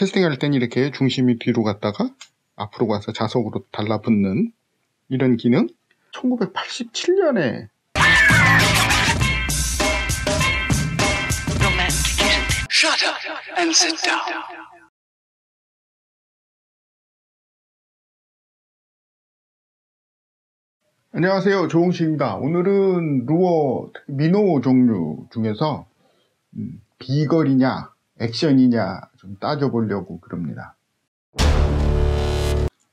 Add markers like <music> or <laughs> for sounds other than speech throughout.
캐스팅할 땐 이렇게 중심이 뒤로 갔다가 앞으로 가서 자석으로 달라붙는 이런 기능? 1987년에. Shut up and sit down. 안녕하세요. 조홍식입니다. 오늘은 루어 미노 종류 중에서 음, 비거리냐 액션이냐 좀 따져보려고 그럽니다.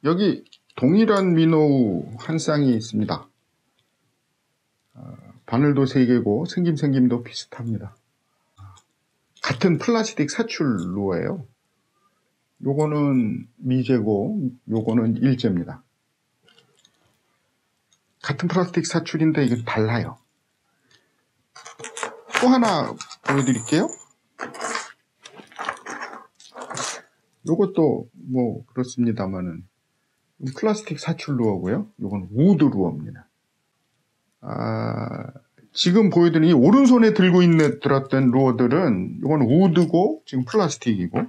여기 동일한 미노우 한 쌍이 있습니다. 어, 바늘도 3개고 생김생김도 비슷합니다. 같은 플라스틱 사출 루어예요. 요거는 미제고 요거는 일제입니다. 같은 플라스틱 사출인데 이게 달라요. 또 하나 보여드릴게요. 요것도 뭐 그렇습니다만은 플라스틱 사출 루어고요. 요건 wood 루어입니다. 아, 지금 보여드린 이 오른손에 들고 있는 들었던 루어들은 이건 wood고 지금 플라스틱이고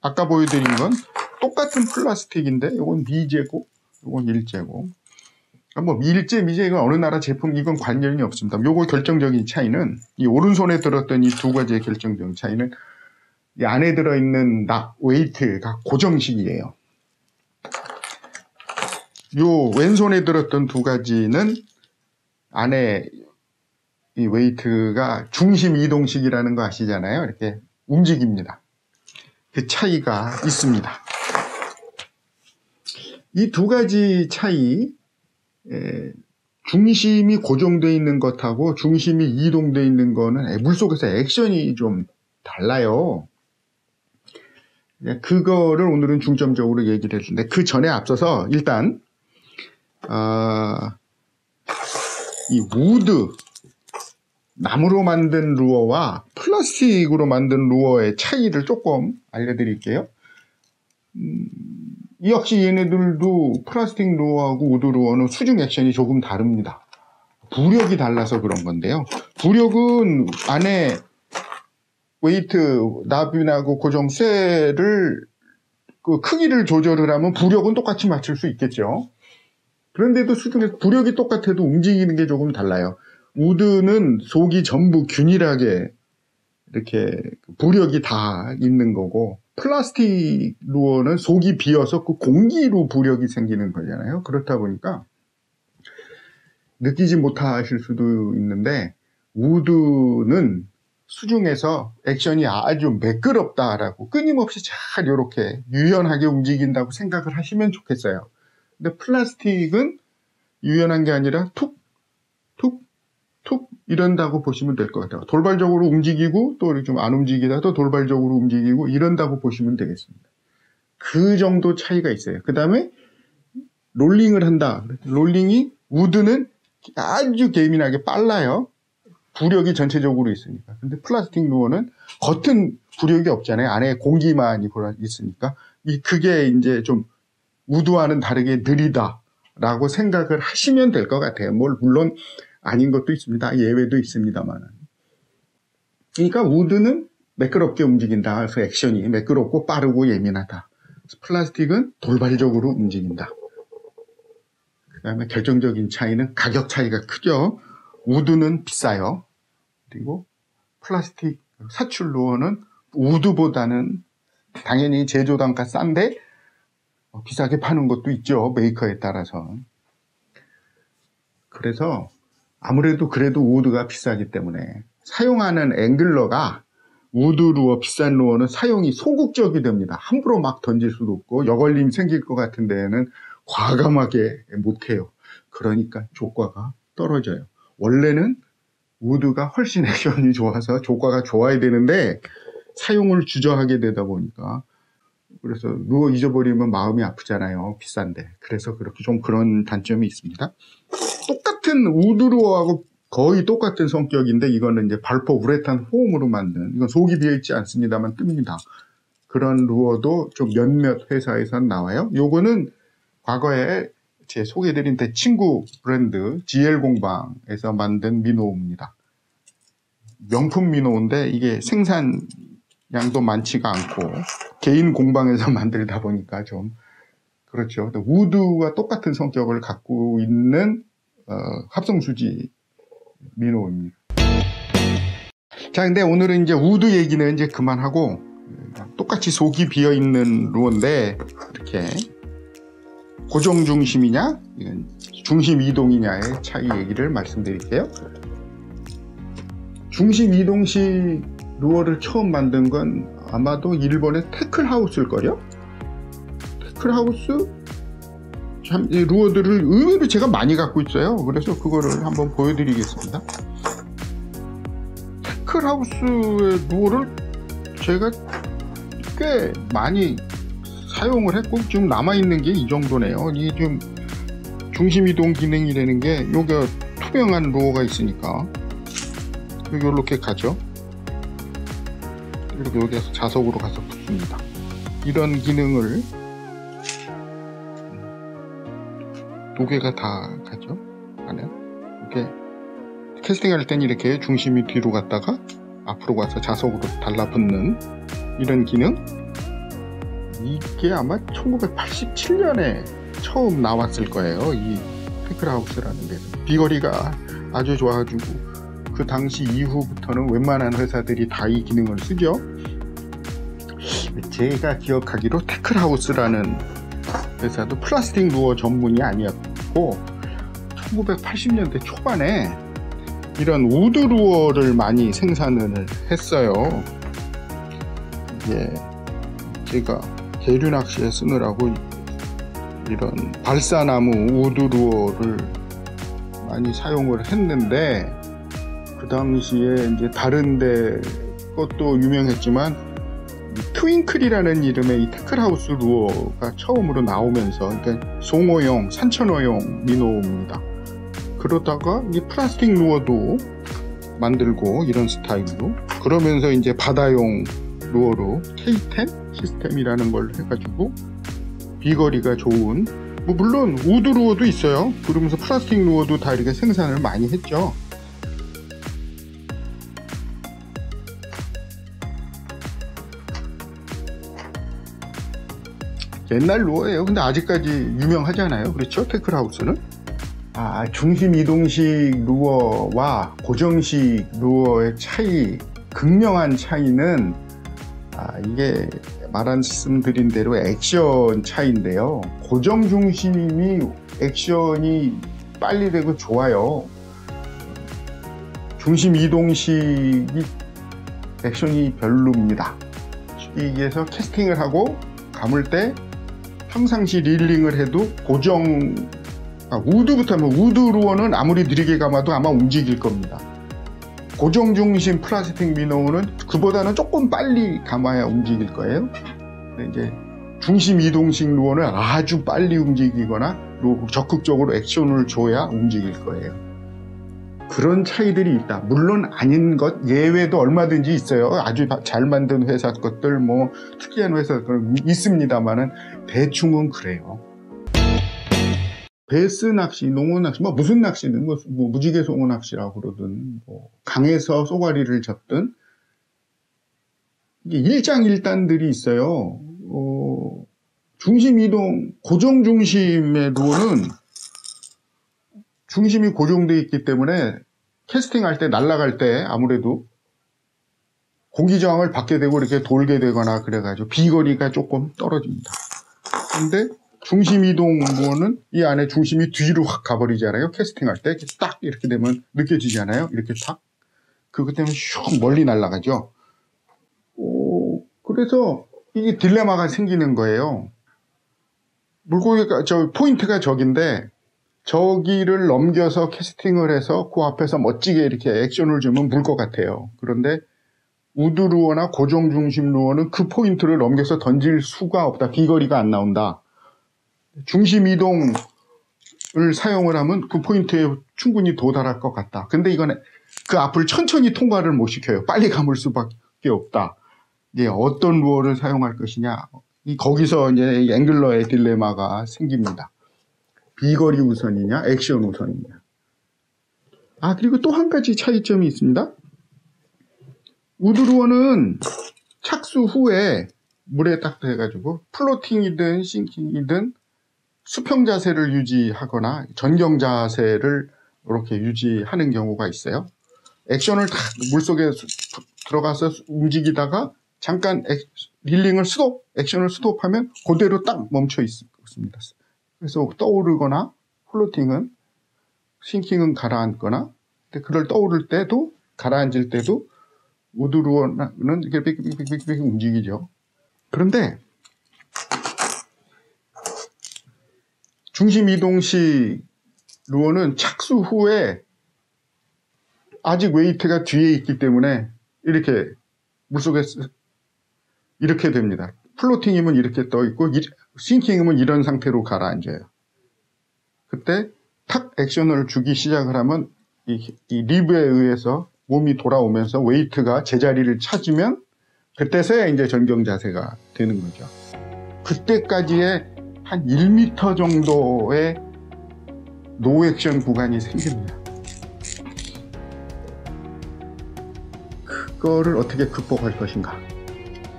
아까 보여드린 건 똑같은 플라스틱인데 이건 미제고 이건 일제고 뭐 일제, 미제 이건 어느 나라 제품 이건 관련이 없습니다. 요거 결정적인 차이는 이 오른손에 들었던 이 두 가지의 결정적인 차이는 이 안에 들어있는 납, weight가 고정식이에요. 요 왼손에 들었던 두 가지는 안에 이 weight가 중심 이동식이라는 거 아시잖아요. 이렇게 움직입니다. 그 차이가 있습니다. 이 두 가지 차이, 에, 중심이 고정되어 있는 것하고 중심이 이동되어 있는 거는 물속에서 액션이 좀 달라요. 예, 그거를 오늘은 중점적으로 얘기를 해주는데 그 전에 앞서서 일단 어, 이 wood 나무로 만든 루어와 플라스틱으로 만든 루어의 차이를 조금 알려드릴게요. 음, 역시 얘네들도 플라스틱 루어하고 wood 루어는 수중 액션이 조금 다릅니다. 부력이 달라서 그런 건데요. 부력은 안에 weight, 납이나 고정 쇠를 그 크기를 조절을 하면 부력은 똑같이 맞출 수 있겠죠. 그런데도 수중에서 부력이 똑같아도 움직이는 게 조금 달라요. wood는 속이 전부 균일하게 이렇게 부력이 다 있는 거고 플라스틱 루어는 속이 비어서 그 공기로 부력이 생기는 거잖아요. 그렇다 보니까 느끼지 못하실 수도 있는데 우드는 수중에서 액션이 아주 매끄럽다라고 끊임없이 잘 이렇게 유연하게 움직인다고 생각을 하시면 좋겠어요. 근데 플라스틱은 유연한 게 아니라 툭, 툭, 툭 이런다고 보시면 될 것 같아요. 돌발적으로 움직이고 또 좀 안 움직이다 또 돌발적으로 움직이고 이런다고 보시면 되겠습니다. 그 정도 차이가 있어요. 그 다음에 롤링을 한다. 롤링이 wood는 아주 예민하게 빨라요. 부력이 전체적으로 있으니까. 근데 플라스틱 루어는 겉은 부력이 없잖아요. 안에 공기만 있으니까. 이 그게 이제 좀 우드와는 다르게 느리다라고 생각을 하시면 될 것 같아요. 뭘 물론 아닌 것도 있습니다. 예외도 있습니다만. 그러니까 우드는 매끄럽게 움직인다. 그래서 액션이 매끄럽고 빠르고 예민하다. 플라스틱은 돌발적으로 움직인다. 그 다음에 결정적인 차이는 가격 차이가 크죠. 우드는 비싸요. 그리고 플라스틱 사출 루어는 wood보다는 당연히 제조 단가 싼데 비싸게 파는 것도 있죠. 메이커에 따라서. 그래서 아무래도 그래도 wood가 비싸기 때문에 사용하는 angler가 wood 루어, 비싼 루어는 사용이 소극적이 됩니다. 함부로 막 던질 수도 없고 여걸림 생길 것 같은 데에는 과감하게 못해요. 그러니까 조과가 떨어져요. 원래는 우드가 훨씬 액션이 좋아서 조과가 좋아야 되는데 사용을 주저하게 되다 보니까 그래서 누워 잊어버리면 마음이 아프잖아요. 비싼데. 그래서 그렇게 좀 그런 단점이 있습니다. 똑같은 우드루어하고 거의 똑같은 성격인데 이거는 이제 발포 우레탄 호음으로 만든 이건 속이 비어 있지 않습니다만 뜹니다. 그런 루어도 좀 몇몇 회사에서 나와요. 요거는 과거에 제 소개해드린 대 친구 브랜드 GL공방에서 만든 minnow입니다. 명품 minnow인데 이게 생산 양도 많지가 않고 개인 공방에서 <laughs> 만들다 보니까 좀 그렇죠. wood와 똑같은 성격을 갖고 있는 어, 합성수지 minnow입니다. 자, 근데 오늘은 이제 wood 얘기는 이제 그만하고 똑같이 속이 비어 있는 루어인데 이렇게 고정 중심이냐, 중심 이동이냐의 차이 얘기를 말씀드릴게요. 중심 이동식 루어를 처음 만든 건 아마도 일본의 태클하우스일 거요. 태클하우스 참, 이 루어들을 의외로 제가 많이 갖고 있어요. 그래서 그거를 한번 보여드리겠습니다. 태클하우스의 루어를 제가 꽤 많이 사용을 했고 지금 남아있는 게 이 정도네요. 이게 좀 중심 이동 기능이라는 게 요게 투명한 루어가 있으니까 이렇게 가죠. 이렇게 여기에서 자석으로 가서 붙습니다. 이런 기능을 두 개가 다 가죠. 안에 이렇게 캐스팅할 땐 이렇게 중심이 뒤로 갔다가 앞으로 가서 자석으로 달라붙는 이런 기능 이게 아마 1987년에 처음 나왔을 거예요. 이 태클하우스라는 데서 비거리가 아주 좋아가지고 그 당시 이후부터는 웬만한 회사들이 다 이 기능을 쓰죠. 제가 기억하기로 태클하우스라는 회사도 플라스틱 루어 전문이 아니었고 1980년대 초반에 이런 wood 루어를 많이 생산을 했어요. 이게 제가 계류 낚시에 쓰느라고 이런 발사나무 wood 루어를 많이 사용을 했는데 그 당시에 이제 다른데 것도 유명했지만 Twinkle이라는 이름의 이 Tackle House 루어가 처음으로 나오면서 그러니까 송어용, 산천어용 minnow입니다. 그러다가 이 플라스틱 루어도 만들고 이런 스타일로 그러면서 이제 바다용 루어로 K10 시스템이라는 걸 해가지고 비거리가 좋은 뭐 물론 wood 루어도 있어요. 그러면서 플라스틱 루어도 다 이렇게 생산을 많이 했죠. 옛날 루어예요. 근데 아직까지 유명하잖아요. 그렇죠? Tackle House는. 아, 중심 이동식 루어와 고정식 루어의 차이, 극명한 차이는 아, 이게 말씀드린 대로 액션 차이인데요. 고정 중심이 액션이 빨리 되고 좋아요. 중심 이동식이 액션이 별로입니다. 쉽게 얘기해서 캐스팅을 하고 감을 때 평상시 reeling을 해도 고정 아, wood부터 하면 wood 루어는 아무리 느리게 감아도 아마 움직일 겁니다. 고정 중심 플라스틱 minnow는 그보다는 조금 빨리 감아야 움직일 거예요. 이제 중심 이동식 루어는 아주 빨리 움직이거나 적극적으로 액션을 줘야 움직일 거예요. 그런 차이들이 있다. 물론 아닌 것 예외도 얼마든지 있어요. 아주 잘 만든 회사 것들 뭐 특이한 회사 것들 있습니다만은 대충은 그래요. 베스 낚시, 농어 낚시, 뭐 무슨 낚시든 뭐, 뭐 무지개 송어 낚시라고 그러든 뭐 강에서 쏘가리를 잡든 일장일단들이 있어요. 어, 중심 이동, 고정 중심의 루어는 중심이 고정되어 있기 때문에 캐스팅할 때 날아갈 때 아무래도 공기 저항을 받게 되고 이렇게 돌게 되거나 그래가지고 비거리가 조금 떨어집니다. 근데 중심 이동 루어는 이 안에 중심이 뒤로 확 가버리잖아요. 캐스팅할 때딱 이렇게 되면 느껴지잖아요. 이렇게 탁. 그것 때문에 슉 멀리 날아가죠. 오, 그래서 이게 딜레마가 생기는 거예요. 물고기가 저 포인트가 저긴데 저기를 넘겨서 캐스팅을 해서 그 앞에서 멋지게 이렇게 액션을 주면 물 것 같아요. 그런데 우드 루어나 고정 중심 루어는 그 포인트를 넘겨서 던질 수가 없다. 비거리가 안 나온다. 중심 이동을 사용을 하면 그 포인트에 충분히 도달할 것 같다. 근데 이건 그 앞을 천천히 통과를 못 시켜요. 빨리 감을 수밖에 없다. 이제 어떤 루어를 사용할 것이냐. 이 거기서 이제 angler의 딜레마가 생깁니다. 비거리 우선이냐, 액션 우선이냐. 아, 그리고 또 한 가지 차이점이 있습니다. 우드루어는 착수 후에 물에 딱 대가지고 플로팅이든 싱킹이든 수평 자세를 유지하거나 전경 자세를 이렇게 유지하는 경우가 있어요. 액션을 딱 물속에 수- 들어가서 움직이다가 잠깐 액- 릴링을 스톱, 액션을 스톱하면 그대로 딱 멈춰 있- 있습니다. 그래서 떠오르거나 floating은 sinking은 가라앉거나 근데 그걸 떠오를 때도 가라앉을 때도 우드루어는 이렇게 삑삑삑삑삑 움직이죠. 그런데 중심 이동식 루어는 착수 후에 아직 웨이트가 뒤에 있기 때문에 이렇게 물속에 쓰- 이렇게 됩니다. floating이면 이렇게 떠 있고 이- sinking이면 이런 상태로 가라앉아요. 그때 탁 액션을 주기 시작을 하면 이, 이 lip에 의해서 몸이 돌아오면서 웨이트가 제자리를 찾으면 그때서야 이제 전경 자세가 되는 거죠. 그때까지의 한 1m 정도의 no action 구간이 생깁니다. 그거를 어떻게 극복할 것인가?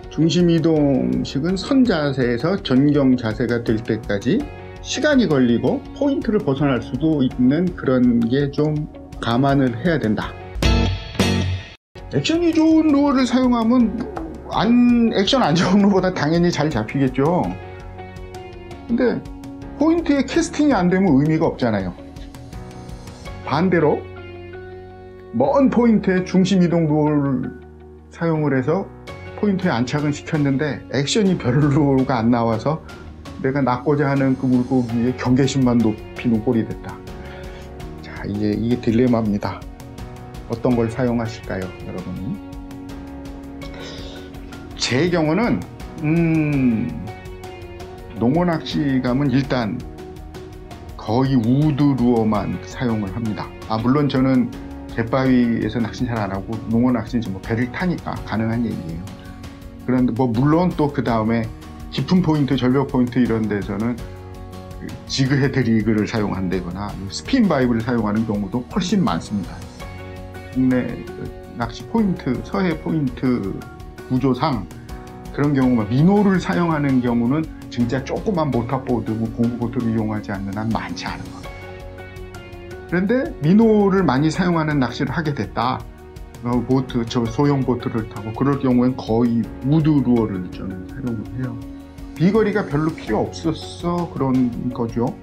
중심 이동식은 선 자세에서 전경 자세가 될 때까지 시간이 걸리고 포인트를 벗어날 수도 있는 그런 게 좀 감안을 해야 된다. 액션이 좋은 루어를 사용하면 안 액션 안 좋은 루어보다 당연히 잘 잡히겠죠. 근데 포인트에 캐스팅이 안 되면 의미가 없잖아요. 반대로 먼 포인트에 중심 이동 루어를 사용을 해서 포인트에 안착은 시켰는데 액션이 별로가 안 나와서 내가 낚고자 하는 그 물고기의 경계심만 높이는 꼴이 됐다. 자, 이제 이게 딜레마입니다. 어떤 걸 사용하실까요, 여러분이? 제 경우는 음, 농어 낚시 가면 일단 거의 우드 루어만 사용을 합니다. 아 물론 저는 갯바위에서 낚시 잘안 하고 농어 낚시는 뭐 배를 타니까 가능한 얘기예요. 그런데 뭐 물론 또 그 다음에 깊은 포인트, 절벽 포인트 이런 데서는 그 jig head rig를 사용한다거나 spin vibe를 사용하는 경우도 훨씬 많습니다. 국내 그 낚시 포인트, 서해 포인트 구조상 그런 경우만 minnow를 사용하는 경우는 진짜 조그만 모터보트, 뭐 고무보트를 이용하지 않는 한 많지 않은 겁니다. 그런데 minnow를 많이 사용하는 낚시를 하게 됐다. 어, 보트, 저 소형 보트를 타고 그럴 경우엔 거의 우드 루어를 저는 사용을 해요. 비거리가 별로 필요 없었어 그런 거죠.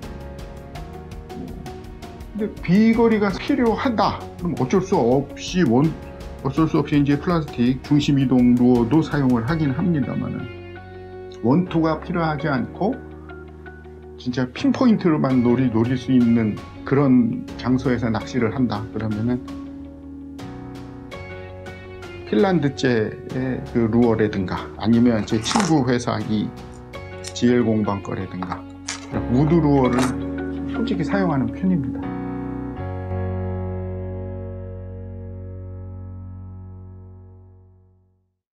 근데 비거리가 필요하다. 그럼 어쩔 수 없이 원 어쩔 수 없이 이제 플라스틱 중심 이동 루어도 사용을 하긴 합니다만은 원투가 필요하지 않고 진짜 pinpoint로만 노리, 노릴 수 있는 그런 장소에서 낚시를 한다. 그러면은 핀란드제의 그 루어라든가 아니면 제 친구 회사 이 GL 공방 거라든가 우드 루어를 솔직히 사용하는 편입니다.